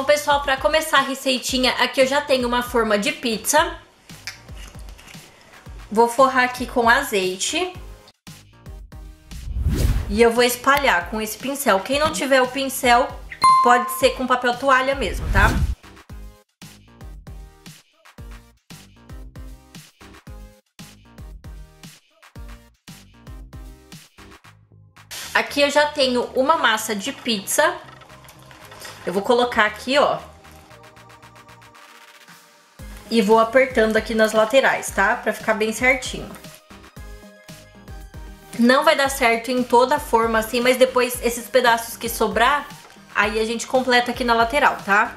Bom, pessoal, para começar a receitinha, aqui eu já tenho uma forma de pizza. Vou forrar aqui com azeite. E eu vou espalhar com esse pincel. Quem não tiver o pincel, pode ser com papel toalha mesmo, tá? Aqui eu já tenho uma massa de pizza. Eu vou colocar aqui, ó. E vou apertando aqui nas laterais, tá? Pra ficar bem certinho. Não vai dar certo em toda a forma assim, mas depois esses pedaços que sobrar, aí a gente completa aqui na lateral, tá?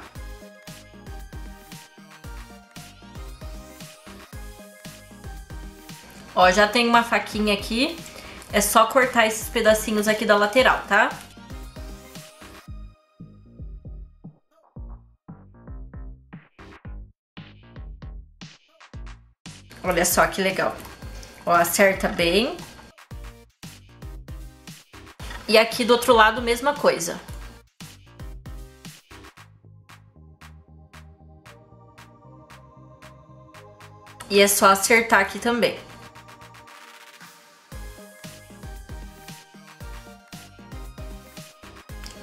Ó, já tem uma faquinha aqui. É só cortar esses pedacinhos aqui da lateral, tá? Olha só que legal. Ó, acerta bem. E aqui do outro lado, mesma coisa. E é só acertar aqui também.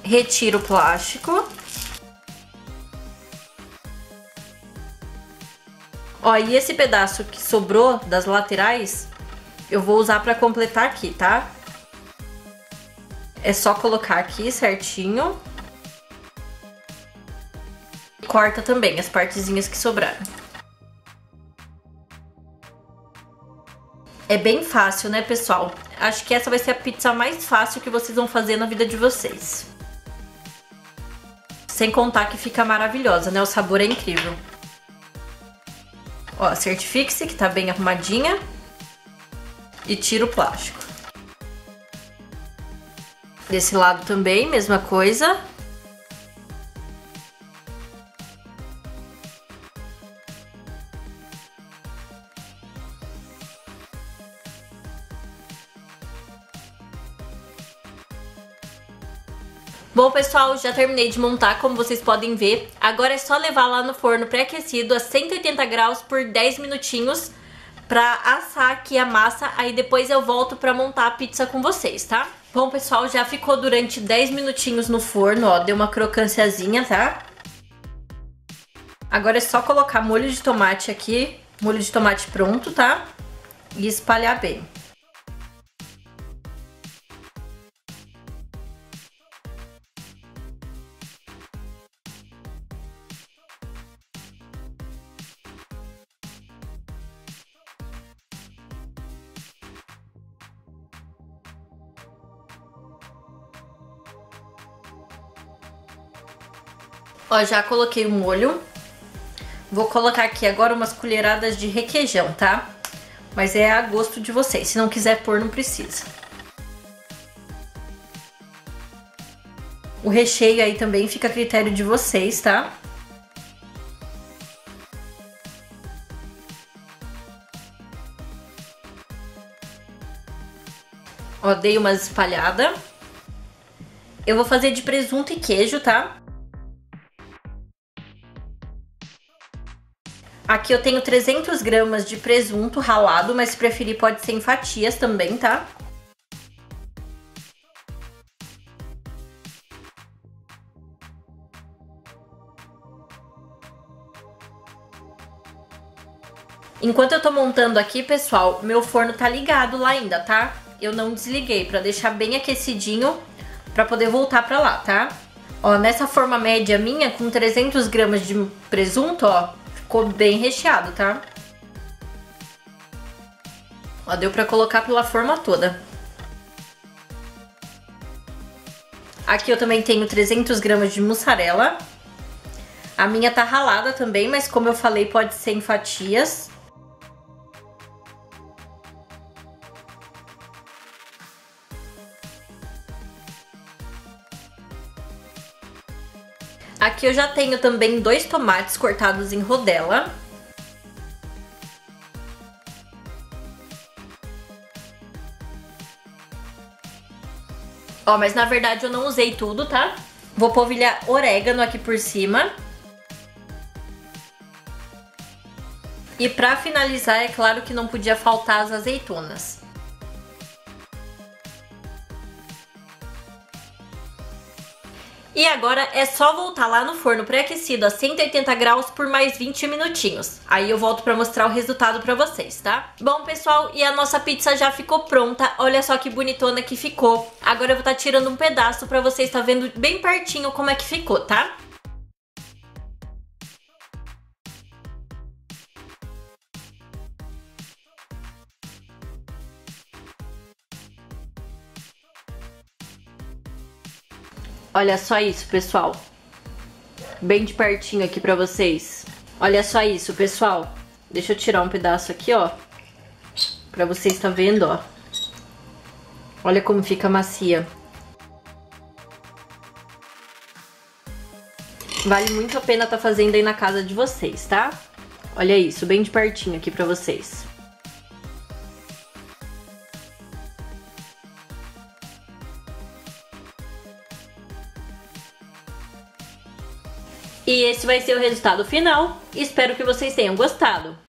Retiro o plástico. Ó, e esse pedaço que sobrou das laterais, eu vou usar pra completar aqui, tá? É só colocar aqui certinho. Corta também as partezinhas que sobraram. É bem fácil, né, pessoal? Acho que essa vai ser a pizza mais fácil que vocês vão fazer na vida de vocês. Sem contar que fica maravilhosa, né? O sabor é incrível. Ó, certifique-se que tá bem arrumadinha. E tira o plástico. Desse lado também, mesma coisa. Bom, pessoal, já terminei de montar, como vocês podem ver. Agora é só levar lá no forno pré-aquecido a 180 graus por 10 minutinhos pra assar aqui a massa. Aí depois eu volto pra montar a pizza com vocês, tá? Bom, pessoal, já ficou durante 10 minutinhos no forno, ó. Deu uma crocânciazinha, tá? Agora é só colocar molho de tomate aqui, molho de tomate pronto, tá? E espalhar bem. Ó, já coloquei o molho. Vou colocar aqui agora umas colheradas de requeijão, tá? Mas é a gosto de vocês. Se não quiser pôr, não precisa. O recheio aí também fica a critério de vocês, tá? Ó, dei umas espalhada. Eu vou fazer de presunto e queijo, tá? Aqui eu tenho 300 gramas de presunto ralado, mas se preferir pode ser em fatias também, tá? Enquanto eu tô montando aqui, pessoal, meu forno tá ligado lá ainda, tá? Eu não desliguei pra deixar bem aquecidinho pra poder voltar pra lá, tá? Ó, nessa forma média minha, com 300 gramas de presunto, ó, Ficou bem recheado, tá? Ó, deu pra colocar pela forma toda. Aqui eu também tenho 300 gramas de mussarela. A minha tá ralada também, mas como eu falei, pode ser em fatias. Aqui eu já tenho também dois tomates cortados em rodela. Ó, mas na verdade eu não usei tudo, tá? Vou polvilhar orégano aqui por cima. E pra finalizar, é claro que não podia faltar as azeitonas. E agora é só voltar lá no forno pré-aquecido a 180 graus por mais 20 minutinhos. Aí eu volto pra mostrar o resultado pra vocês, tá? Bom, pessoal, e a nossa pizza já ficou pronta. Olha só que bonitona que ficou. Agora eu vou estar tá tirando um pedaço pra vocês tá vendo bem pertinho como é que ficou, tá? Olha só isso, pessoal. Bem de pertinho aqui pra vocês. Olha só isso, pessoal. Deixa eu tirar um pedaço aqui, ó. Pra vocês tá vendo, ó. Olha como fica macia. Vale muito a pena tá fazendo aí na casa de vocês, tá? Olha isso, bem de pertinho aqui pra vocês. E esse vai ser o resultado final. Espero que vocês tenham gostado.